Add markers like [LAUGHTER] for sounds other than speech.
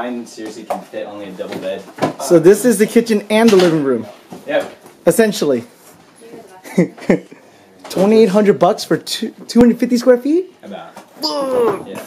mine seriously can fit only a double bed. So this is the kitchen and the living room, Yep. essentially. [LAUGHS] 2800 bucks for two, 250 square feet? About. Yeah.